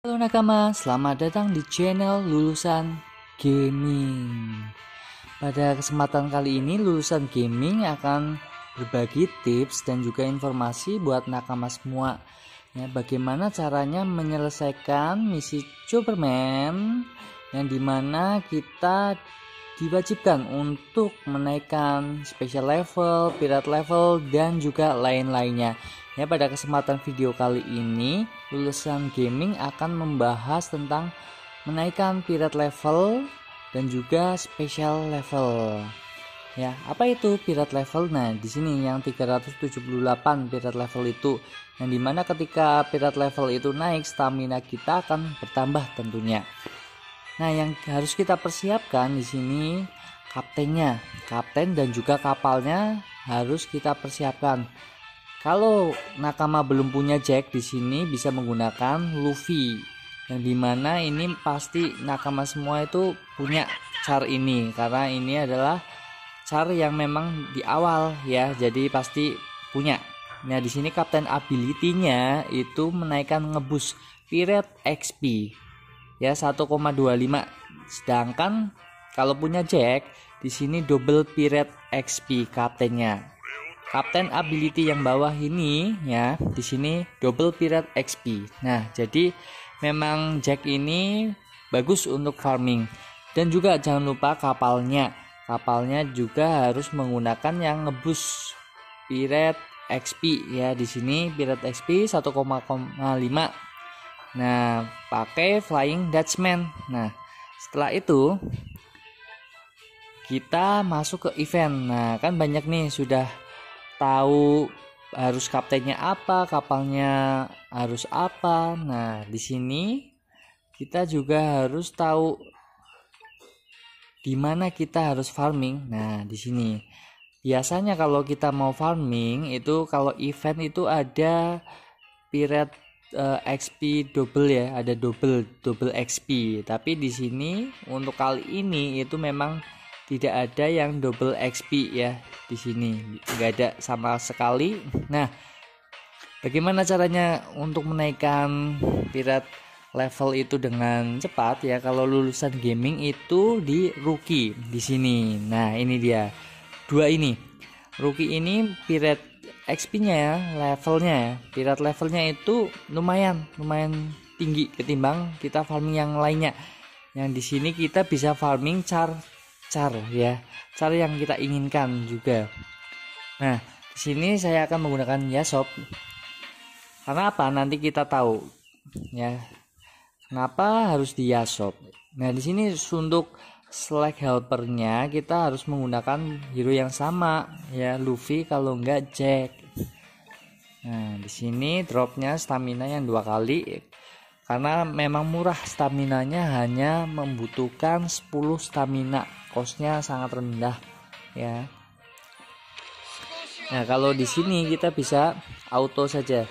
Halo nakama, selamat datang di channel lulusan gaming. Pada kesempatan kali ini lulusan gaming akan berbagi tips dan juga informasi buat nakama semua. Ya, bagaimana caranya menyelesaikan misi Superman yang di mana kita diwajibkan untuk menaikkan special level, pirate level, dan juga lain-lainnya. Ya, pada kesempatan video kali ini, lulusan gaming akan membahas tentang menaikkan pirate level dan juga special level. Ya, apa itu pirate level? Nah, di sini yang 378 pirate level itu yang di mana ketika pirate level itu naik, stamina kita akan bertambah tentunya. Nah, yang harus kita persiapkan di sini kaptennya, kapten dan juga kapalnya harus kita persiapkan. Kalau nakama belum punya Jack di sini bisa menggunakan Luffy. Yang di mana ini pasti nakama semua itu punya char ini karena ini adalah char yang memang di awal ya, jadi pasti punya. Nah di sini kapten ability-nya itu menaikkan ngebus Pirate XP ya 1,25 sedangkan kalau punya Jack di sini double pirate XP kaptennya kapten ability yang bawah ini ya di sini double pirate XP nah jadi memang Jack ini bagus untuk farming dan juga jangan lupa kapalnya kapalnya juga harus menggunakan yang ngebus pirate XP ya di sini pirate XP 1,5 Nah, pakai Flying Dutchman. Nah, setelah itu kita masuk ke event. Nah, kan banyak nih sudah tahu harus kaptennya apa, kapalnya harus apa. Nah, di sini kita juga harus tahu di mana kita harus farming. Nah, di sini biasanya kalau kita mau farming itu kalau event itu ada pirate eh, XP double ya, ada double double XP. Tapi di sini untuk kali ini itu memang tidak ada yang double XP ya di sini, nggak ada sama sekali. Nah, bagaimana caranya untuk menaikkan pirat level itu dengan cepat ya? Kalau lulusan gaming itu di rookie di sini. Nah, ini dia dua ini. Rookie ini pirate XP-nya ya, levelnya ya, pirat levelnya itu lumayan, lumayan tinggi ketimbang kita farming yang lainnya. Yang di sini kita bisa farming car car ya, car yang kita inginkan juga. Nah, di sini saya akan menggunakan Yasop. Karena apa? Nanti kita tahu ya. Kenapa harus di Yasop? Nah, di sini untuk select helpernya kita harus menggunakan hero yang sama ya Luffy kalau enggak Jack nah di sini dropnya stamina yang dua kali karena memang murah stamina nya hanya membutuhkan 10 stamina. Costnya sangat rendah ya. Nah kalau di sini kita bisa auto saja.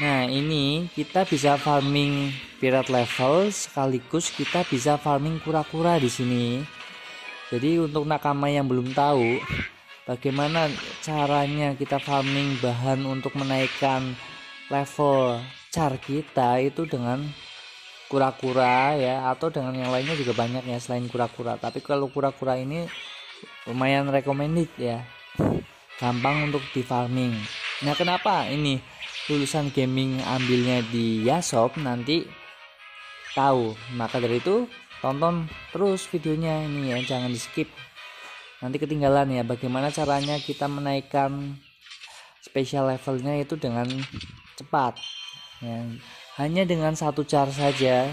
Nah, ini kita bisa farming pirate level sekaligus kita bisa farming kura-kura di sini. Jadi untuk nakama yang belum tahu bagaimana caranya kita farming bahan untuk menaikkan level char kita itu dengan kura-kura ya atau dengan yang lainnya juga banyak ya selain kura-kura. Tapi kalau kura-kura ini lumayan recommended ya. Gampang untuk di farming. Nah, kenapa ini lulusan gaming ambilnya di Yasop nanti tahu maka dari itu tonton terus videonya ini ya jangan di skip nanti ketinggalan ya bagaimana caranya kita menaikkan special levelnya itu dengan cepat ya. hanya dengan satu cara saja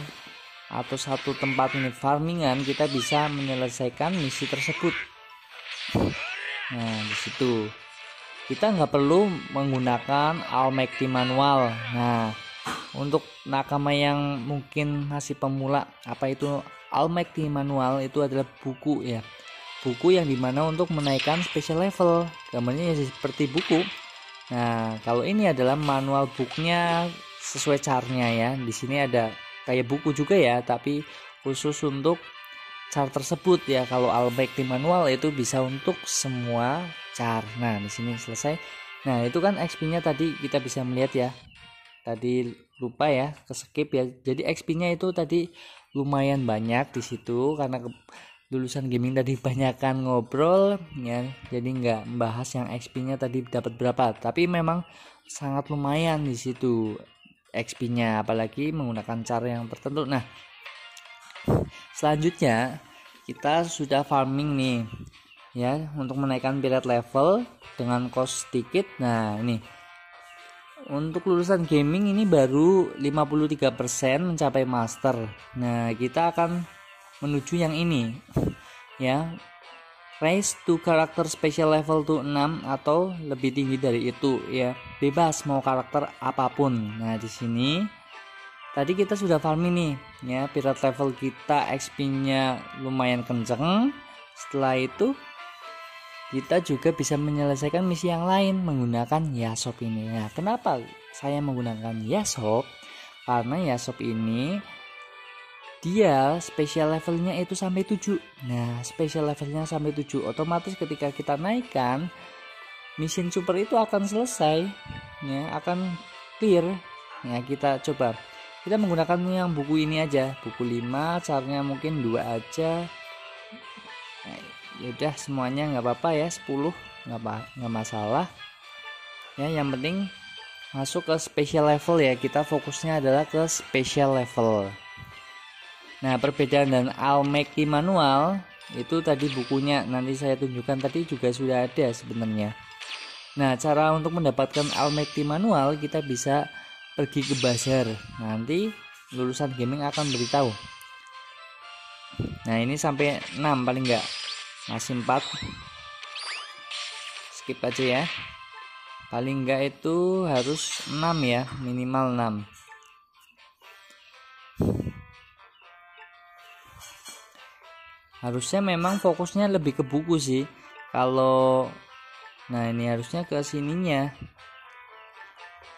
atau satu tempat unit farmingan kita bisa menyelesaikan misi tersebut. Nah di situ kita nggak perlu menggunakan Almighty manual. Nah untuk nakama yang mungkin masih pemula apa itu Almighty manual? Itu adalah buku ya. Buku yang di mana untuk menaikkan special level. Gambarnya ya seperti buku. Nah kalau ini adalah manual booknya sesuai caranya ya. Di sini ada kayak buku juga ya tapi khusus untuk chart tersebut ya. Kalau Almighty manual itu bisa untuk semua char nah di sini selesai. Nah itu kan XP nya tadi kita bisa melihat ya. Tadi lupa ya ke skip ya. Jadi XP-nya itu tadi lumayan banyak di situ karena ke, lulusan gaming tadi banyakkan ngobrol ya. Jadi nggak membahas yang XP-nya tadi dapat berapa. Tapi memang sangat lumayan di situ XP-nya apalagi menggunakan cara yang tertentu nah selanjutnya kita sudah farming nih ya untuk menaikkan pirate level dengan cost sedikit nah ini untuk lulusan gaming ini baru 53% mencapai master. Nah, kita akan menuju yang ini. Ya. Raise to karakter special level to 6 atau lebih tinggi dari itu ya. Bebas mau karakter apa pun. Nah, di sini tadi kita sudah farming nih ya. Pirate level kita XP-nya lumayan kenceng. Setelah itu kita juga bisa menyelesaikan misi yang lain menggunakan Yasop ini. Nah, kenapa saya menggunakan Yasop? Karena Yasop ini dia special levelnya itu sampai 7. Nah, special levelnya sampai 7. Otomatis ketika kita naikkan mission super itu akan selesai. Ya, akan clear. Ya, kita coba. Kita menggunakan yang buku ini aja, buku 5, caranya mungkin dua aja ya udah semuanya nggak apa-apa ya 10 nggak nggak masalah ya yang penting masuk ke special level ya kita fokusnya adalah ke special level nah perbedaan dan Almeki manual itu tadi bukunya nanti saya tunjukkan tadi juga sudah ada sebenarnya nah cara untuk mendapatkan Almeki manual kita bisa pergi ke bazar. Nanti lulusan gaming akan beritahu. Nah ini sampai 6 paling enggak masih 4 skip aja ya. Paling enggak itu harus 6 ya minimal 6 harusnya memang fokusnya lebih ke buku sih. Kalau nah ini harusnya ke sininya.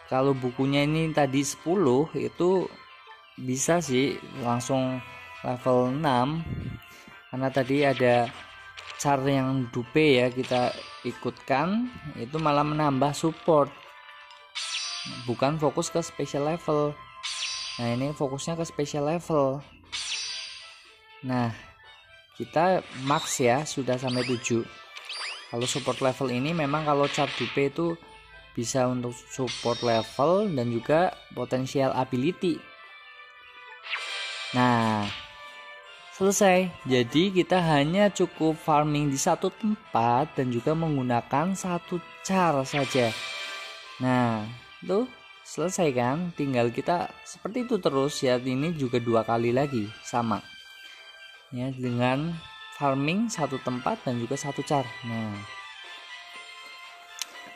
Kalau bukunya ini tadi 10 itu bisa sih langsung level 6 karena tadi ada cara yang dupe ya kita ikutkan itu malah menambah support. Bukan fokus ke special level. Nah ini fokusnya ke special level. Nah kita max ya sudah sampai 7 kalau support level ini memang kalau chart dupe itu bisa untuk support level dan juga potensial ability. Nah selesai. Jadi kita hanya cukup farming di satu tempat dan juga menggunakan satu cara saja. Nah tuh selesai kan? Tinggal kita seperti itu terus. Ya ini juga dua kali lagi. Sama. Ya dengan farming satu tempat dan juga satu cara nah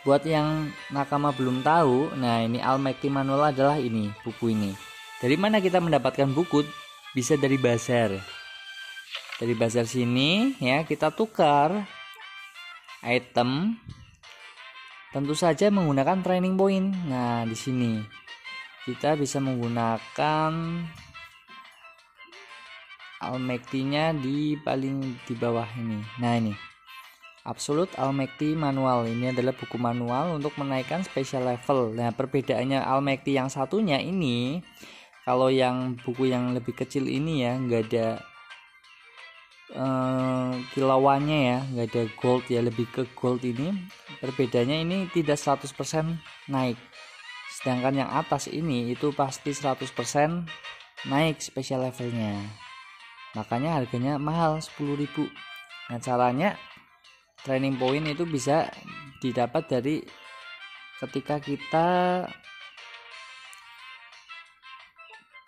buat yang nakama belum tahu nah ini Almighty Manual adalah ini buku ini. Dari mana kita mendapatkan buku? Bisa dari bazar dari bazar sini ya kita tukar item. Tentu saja menggunakan training point. Nah di sini kita bisa menggunakan Almekti-nya di paling di bawah ini. Nah ini. Absolute Almekti manual. Ini adalah buku manual untuk menaikkan special level. Nah perbedaannya Almekti yang satunya ini kalau yang buku yang lebih kecil ini ya nggak ada uh, kilauannya ya nggak ada gold ya lebih ke gold ini perbedaannya ini tidak 100% naik. Sedangkan yang atas ini itu pasti 100% naik special levelnya makanya harganya mahal 10.000 nah caranya training point itu bisa didapat dari ketika kita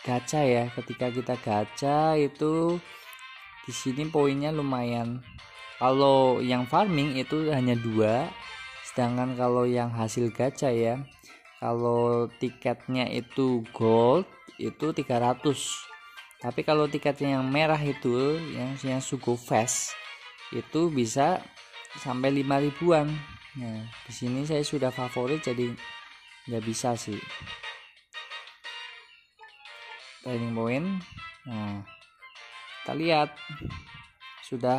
gacha ya. Ketika kita gacha itu di sini poinnya lumayan. Kalau yang farming itu hanya dua sedangkan kalau yang hasil gacha ya kalau tiketnya itu gold itu 300 tapi kalau tiketnya yang merah itu yang yang sugo fast itu bisa sampai 5 ribuan. Nah di sini saya sudah favorit jadi nggak bisa sih. Training point. Nah kita lihat. Sudah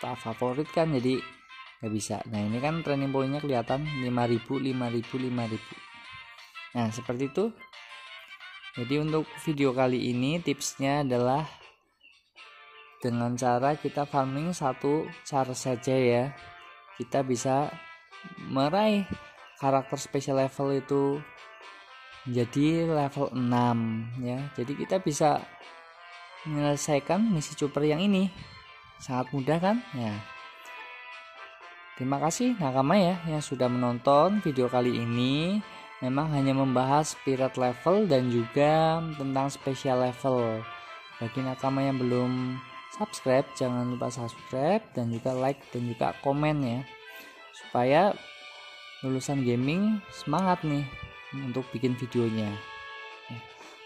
tak favorit kan jadi nggak bisa. Nah ini kan training pointnya kelihatan 5000 5000 5000 nah seperti itu jadi untuk video kali ini tipsnya adalah dengan cara kita farming satu cara saja ya. Kita bisa meraih karakter special level itu menjadi level 6 ya. Jadi kita bisa menyelesaikan misi super yang ini. Sangat mudah kan? Ya. Terima kasih nakama ya yang sudah menonton video kali ini memang hanya membahas spirit level dan juga tentang special level. Bagi nakama yang belum subscribe jangan lupa subscribe dan juga like dan juga komen ya. Supaya lulusan gaming semangat nih untuk bikin videonya.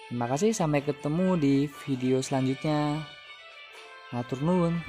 Terima kasih sampai ketemu di video selanjutnya. Matur nuwun